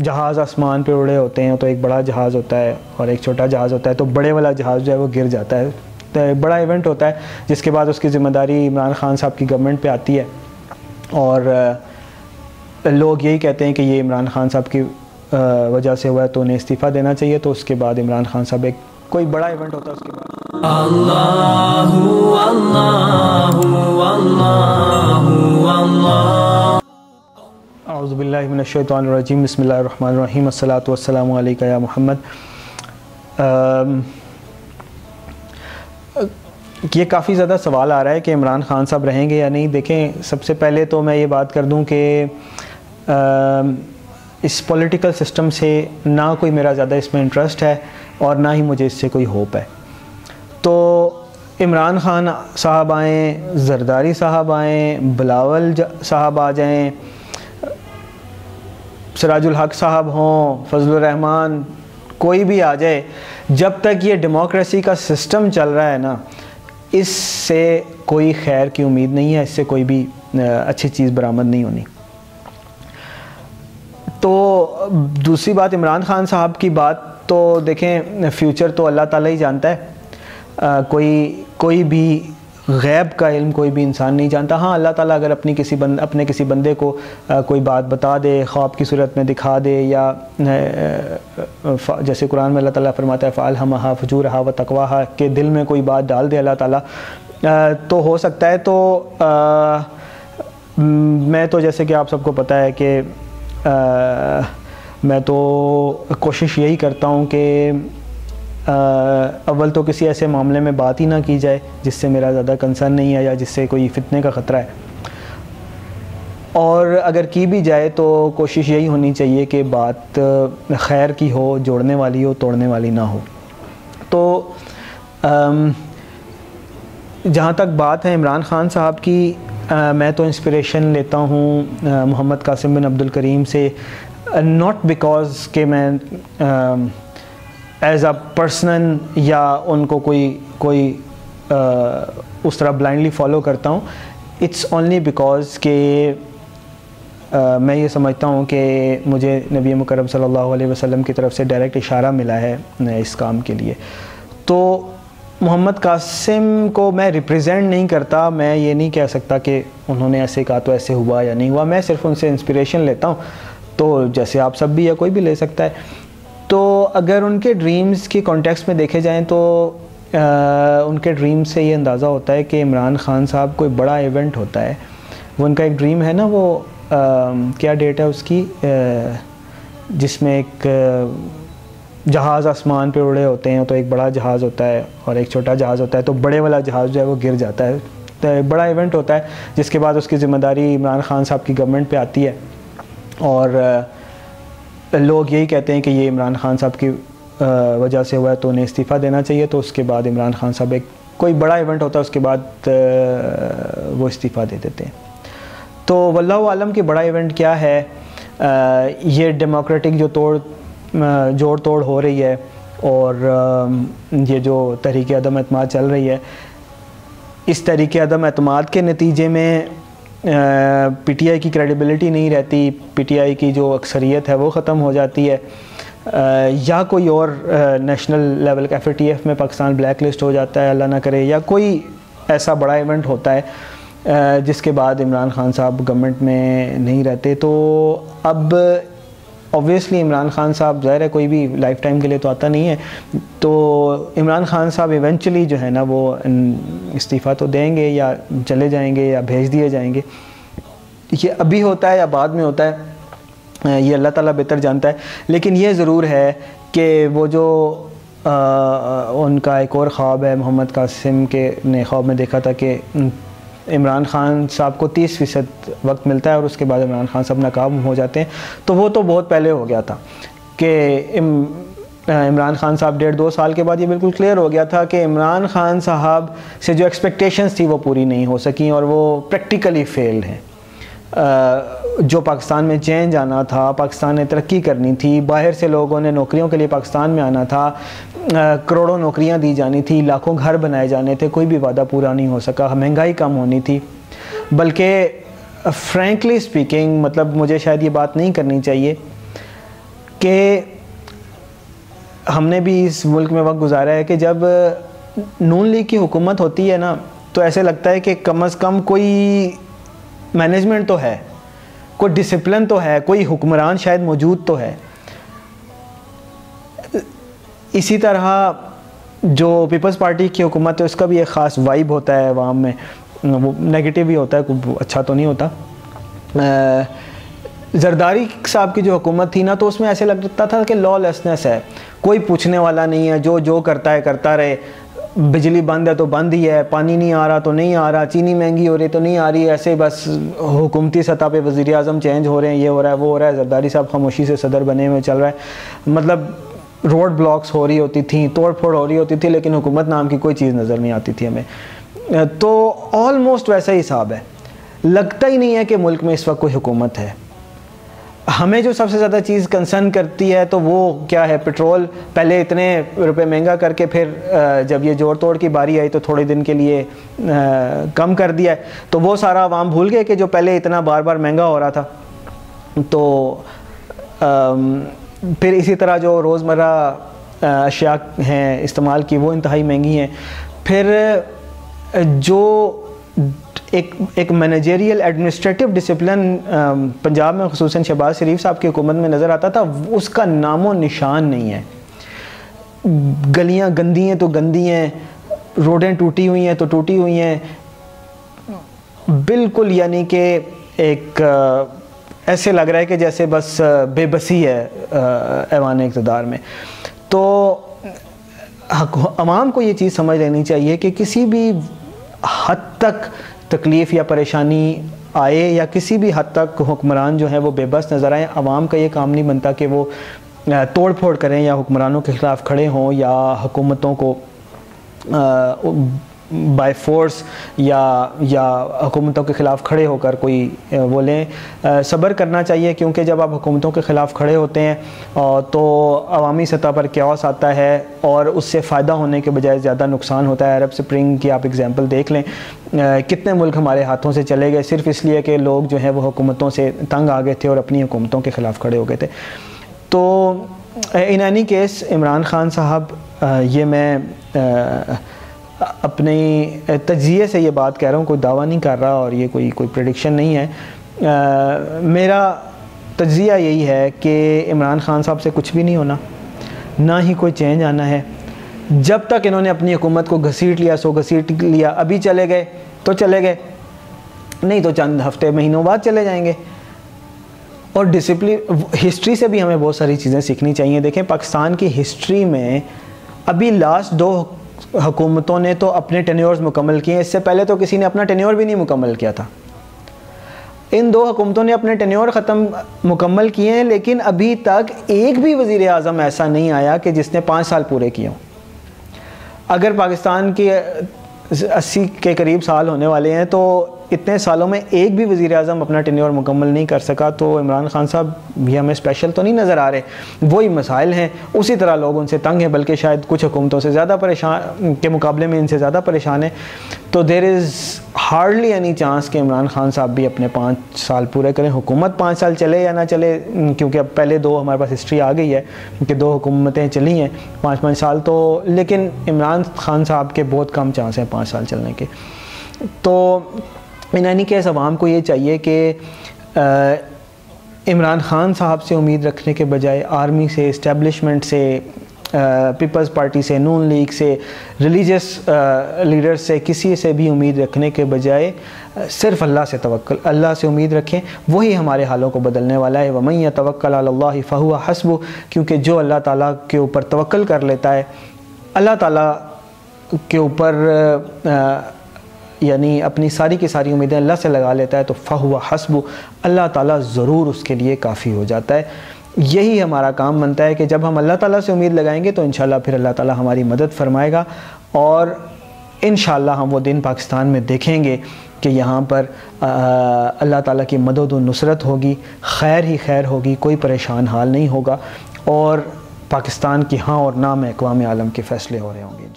जहाज़ आसमान पे उड़े होते हैं तो एक बड़ा जहाज़ होता है और एक छोटा जहाज़ होता है तो बड़े वाला जहाज़ जो है वो गिर जाता है। तो बड़ा इवेंट होता है, जिसके बाद उसकी ज़िम्मेदारी इमरान खान साहब की गवर्नमेंट पे आती है। और लोग यही कहते हैं कि ये इमरान खान साहब की वजह से हुआ है तो उन्हें इस्तीफ़ा देना चाहिए तो उसके बाद इमरान खान साहब एक कोई बड़ा इवेंट होता है, उसके बाद। अल्लाहु अल्लाहु अल्लाहु, अल्लाह। अज़बिल्लिमिनशैतरजीम बसमीम अस्सलाम या मोहम्मद ये काफ़ी ज़्यादा सवाल आ रहा है कि इमरान ख़ान साहब रहेंगे या नहीं। देखें, सबसे पहले तो मैं ये बात कर दूँ कि इस पॉलिटिकल सिस्टम से ना कोई मेरा ज़्यादा इसमें इंटरेस्ट है और ना ही मुझे इससे कोई होप है। तो इमरान ख़ान साहब आएँ, जरदारी साहब आएँ, बिलावल साहब आ जाएँ सराजुल हक साहब हों फजल रहमान कोई भी आ जाए जब तक ये डेमोक्रेसी का सिस्टम चल रहा है ना इससे कोई खैर की उम्मीद नहीं है इससे कोई भी अच्छी चीज़ बरामद नहीं होनी। तो दूसरी बात इमरान खान साहब की बात तो देखें फ्यूचर तो अल्लाह ताला ही जानता है। आ, कोई कोई भी गैब का इल्म कोई भी इंसान नहीं जानता। हाँ अल्लाह ताला अगर अपनी किसी बंद अपने किसी बंदे को आ, कोई बात बता दे ख्वाब की सूरत में दिखा दे या जैसे कुरान में अल्लाह ताला फरमाता है फ़ाल हम हा फजूर हा व तकवा के दिल में कोई बात डाल दे अल्लाह ताला। आ, तो हो सकता है तो आ, मैं तो जैसे कि आप सबको पता है कि मैं तो कोशिश यही करता हूँ कि अव्वल तो किसी ऐसे मामले में बात ही ना की जाए जिससे मेरा ज़्यादा कंसर्न नहीं है या जिससे कोई फितने का ख़तरा है। और अगर की भी जाए तो कोशिश यही होनी चाहिए कि बात खैर की हो जोड़ने वाली हो तोड़ने वाली ना हो। तो जहाँ तक बात है इमरान ख़ान साहब की आ, मैं तो इंस्पिरेशन लेता हूँ मोहम्मद कासिम बिन अब्दुल करीम से नॉट बिकॉज़ के मैं एज अ पर्सन या उनको कोई कोई आ, उस तरह ब्लाइंडली फॉलो करता हूँ इट्स ओनली बिकॉज़ के आ, मैं ये समझता हूँ कि मुझे नबी मुकरम सल्लल्लाहु अलैहि वसल्लम की तरफ़ से डायरेक्ट इशारा मिला है इस काम के लिए। तो मोहम्मद कासिम को मैं रिप्रेजेंट नहीं करता मैं ये नहीं कह सकता कि उन्होंने ऐसे कहा तो ऐसे हुआ या नहीं हुआ। मैं सिर्फ़ उनसे इंस्पिरेशन लेता हूँ। तो जैसे आप सब भी या कोई भी ले सकता है। तो अगर उनके ड्रीम्स के कॉन्टेक्स्ट में देखे जाएँ तो आ, उनके ड्रीम से ये अंदाज़ा होता है कि इमरान ख़ान साहब कोई बड़ा इवेंट होता है। वो उनका एक ड्रीम है ना वो आ, क्या डेट है उसकी? जिसमें एक जहाज़ आसमान पे उड़े होते हैं तो एक बड़ा जहाज़ होता है और एक छोटा जहाज़ होता है तो बड़े वाला जहाज़ जो है वो गिर जाता है। तो बड़ा इवेंट होता है जिसके बाद उसकी ज़िम्मेदारी इमरान ख़ान साहब की गवर्नमेंट पे आती है। और लोग यही कहते हैं कि ये इमरान खान साहब की वजह से हुआ है तो उन्हें इस्तीफ़ा देना चाहिए तो उसके बाद इमरान खान साहब एक, कोई बड़ा इवेंट होता है, उसके बाद वो इस्तीफ़ा दे देते हैं। तो वल्ला आलम की बड़ा इवेंट क्या है? ये डेमोक्रेटिक जो तोड़ जोड़ तोड़ हो रही है, और ये जो तहरीक अदम अतमाद चल रही है, इस तहरीक अदम अतमाद के नतीजे में पीटीआई की क्रेडिबिलिटी नहीं रहती, पीटीआई की जो अक्सरियत है वो ख़त्म हो जाती है। या कोई और नेशनल लेवल का एफ़ में पाकिस्तान ब्लैक लिस्ट हो जाता है, अल्लाह ना करे, या कोई ऐसा बड़ा इवेंट होता है जिसके बाद इमरान खान साहब गवर्नमेंट में नहीं रहते तो अब ऑब्वियसली इमरान खान साहब ज़ाहिर है कोई भी लाइफ टाइम के लिए तो आता नहीं है। तो इमरान खान साहब इवेंचुअली जो है ना वो इस्तीफ़ा तो देंगे या चले जाएँगे या भेज दिए जाएँगे। ये अभी होता है या बाद में होता है ये अल्लाह ताला बेहतर जानता है। लेकिन ये ज़रूर है कि वो जो आ, उनका एक और ख्वाब है मोहम्मद कासिम के ने ख्वाब में देखा था कि इमरान खान साहब को तीस फ़ीसद वक्त मिलता है और उसके बाद इमरान खान साहब नाकाम हो जाते हैं। तो वो तो बहुत पहले हो गया था कि इमरान खान साहब डेढ़ दो साल के बाद ये बिल्कुल क्लियर हो गया था कि इमरान खान साहब से जो एक्सपेक्टेशंस थी वो पूरी नहीं हो सकी और वो प्रैक्टिकली फेल हैं। जो पाकिस्तान में चेंज आना था, पाकिस्तान ने तरक्की करनी थी, बाहर से लोगों ने नौकरियों के लिए पाकिस्तान में आना था करोड़ों नौकरियाँ दी जानी थी, लाखों घर बनाए जाने थे, कोई भी वादा पूरा नहीं हो सका, महँगाई कम होनी थी। बल्कि फ्रेंकली स्पीकिंग मतलब मुझे शायद ये बात नहीं करनी चाहिए कि हमने भी इस मुल्क में वक्त गुजारा है कि जब नून लीग की हुकूमत होती है ना तो ऐसे लगता है कि कम अज़ कम कोई मैनेजमेंट तो है, कोई डिसिप्लिन तो है, कोई हुक्मरान शायद मौजूद तो है। इसी तरह जो पीपल्स पार्टी की हुकूमत है, उसका भी एक ख़ास वाइब होता है अवाम में। वो नेगेटिव भी होता है कुछ अच्छा तो नहीं होता। जरदारी साहब की जो हुकूमत थी ना तो उसमें ऐसे लगता था कि लॉलेसनेस है। कोई पूछने वाला नहीं है जो जो करता है, करता रहे। बिजली बंद है तो बंद ही है, पानी नहीं आ रहा तो नहीं आ रहा, चीनी महँगी हो रही तो नहीं आ रही, ऐसे बस हुकूमती सतह पे वज़ी अजम चेंज हो रहे हैं, ये हो रहा है, वो हो रहा है, जरदारी साहब खामोशी से सदर बने हुए चल रहा है। मतलब रोड ब्लॉक्स हो रही होती थी तोड़ फोड़ हो रही होती थी, लेकिन हुकूमत नाम की कोई चीज़ नज़र नहीं आती थी हमें। तो ऑलमोस्ट वैसा ही हिसाब है। लगता ही नहीं है कि मुल्क में इस वक्त कोई हुकूमत है। हमें जो सबसे ज़्यादा चीज़ कंसर्न करती है तो वो क्या है? पेट्रोल पहले इतने रुपए महँगा करके फिर जब ये जोड़ तोड़ की बारी आई तो थोड़े दिन के लिए कम कर दिया है। तो वो सारा आवाम भूल गए कि जो पहले इतना बार बार महँगा हो रहा था। तो फिर इसी तरह जो रोज़मर्रा अशिया हैं इस्तेमाल की, वो इंतहाई महँगी हैं। फिर, जो एक एक मैनेजरियल एडमिनिस्ट्रेटिव डिसिप्लिन पंजाब में खसूस शहबाज शरीफ साहब की हुकूमत में नज़र आता था, उसका नामो निशान नहीं है। गलियाँ गंदी हैं तो गंदी हैं, रोडें टूटी हुई हैं तो टूटी हुई हैं। बिल्कुल यानी कि एक ऐसे लग रहा है कि जैसे बस बेबसी है ऐवान इकतदार में। तो आवाम को ये चीज़ समझ लेनी चाहिए कि किसी भी हद तक तकलीफ़ या परेशानी आए या किसी भी हद तक हुक्मरान जो हैं वो बेबस नज़र आए, आवाम का ये काम नहीं बनता कि वो तोड़ फोड़ करें या हुक्मरानों के ख़िलाफ़ खड़े हों या हुकूमतों को बाय फोर्स या या हुकूमतों के ख़िलाफ़ खड़े होकर कोई वो लें। सब्र करना चाहिए क्योंकि जब आप हुकूमतों के ख़िलाफ़ खड़े होते हैं तो अवामी सतह पर क्यास आता है और उससे फ़ायदा होने के बजाय ज़्यादा नुकसान होता है। अरब स्प्रिंग की आप एग्ज़ाम्पल देख लें। कितने मुल्क हमारे हाथों से चले गए, सिर्फ़ इसलिए कि लोग जो हैं वो हुकूमतों से तंग आ गए थे और अपनी हुकूमतों के ख़िलाफ़ खड़े हो गए थे। तो in any case Imran Khan साहब ये मैं अपनी तजिए से ये बात कह रहा हूँ कोई दावा नहीं कर रहा और ये कोई कोई प्रडिक्शन नहीं है। आ, मेरा तजिया यही है कि इमरान ख़ान साहब से कुछ भी नहीं होना ना ही कोई चेंज आना है। जब तक इन्होंने अपनी हुकूमत को घसीट लिया सो घसीट लिया अभी चले गए तो चले गए नहीं तो चंद हफ़्ते महीनों बाद चले जाएँगे। और डिसिप्लिन हिस्ट्री से भी हमें बहुत सारी चीज़ें सीखनी चाहिए। देखें पाकिस्तान की हिस्ट्री में अभी लास्ट दो हुकूमतों ने तो अपने टेन्योर्स मुकम्मल किए, इससे पहले तो किसी ने अपना टेन्योर भी नहीं मुकम्मल किया था। इन दो हुकूमतों ने अपने टेन्योर ख़त्म मुकम्मल किए हैं, लेकिन अभी तक एक भी वज़ी अजम ऐसा नहीं आया कि जिसने पाँच साल पूरे किए अगर पाकिस्तान के अस्सी के करीब साल होने वाले हैं तो इतने सालों में एक भी वज़ी अजम अपना टेन्योर मुकम्मल नहीं कर सका तो इमरान खान साहब भी हमें स्पेशल तो नहीं नज़र आ रहे। वही मसाइल हैं। उसी तरह लोग उनसे तंग हैं, बल्कि शायद कुछ हुकूमतों से ज़्यादा परेशान, के मुकाबले में इनसे ज़्यादा परेशान है। तो there is hardly any chance कि इमरान खान साहब भी अपने पाँच साल पूरे करें। हुकूमत पाँच साल चले या ना चले, क्योंकि अब पहले दो हमारे पास हिस्ट्री आ गई है कि दो हुकूमतें चली हैं पाँच पाँच साल तो लेकिन इमरान खान साहब के बहुत कम चांस हैं पाँच साल चलने के। तो इन एनी केस आवाम को ये चाहिए कि इमरान ख़ान साहब से उम्मीद रखने के बजाय आर्मी से इस्टेबलिशमेंट से पीपल्स पार्टी से, नून लीग से, रिलीजियस लीडर्स से, किसी से भी उम्मीद रखने के बजाय सिर्फ़ अल्लाह से तवक्ल अल्लाह से उम्मीद रखें, वही हमारे हालों को बदलने वाला है। वमैया तवक्ल फ़हुआ हसब, क्योंकि जो अल्लाह ताला के ऊपर तवक्ल कर लेता है, अल्लाह ताला के ऊपर यानी अपनी सारी की सारी उम्मीदें अल्लाह से लगा लेता है तो फ़हुआ हसब, अल्लाह ताला ज़रूर उसके लिए काफ़ी हो जाता है। यही हमारा काम बनता है कि जब हम अल्लाह ताला से उम्मीद लगाएँगे तो इन फिर अल्लाह ताला हमारी मदद फरमाएगा और इन हम वो दिन पाकिस्तान में देखेंगे कि यहाँ पर अल्लाह ताला की मदद व नुसरत होगी, खैर ही खैर होगी, कोई परेशान हाल नहीं होगा और पाकिस्तान की हाँ और ना में आलम के फ़ैसले हो रहे होंगे इन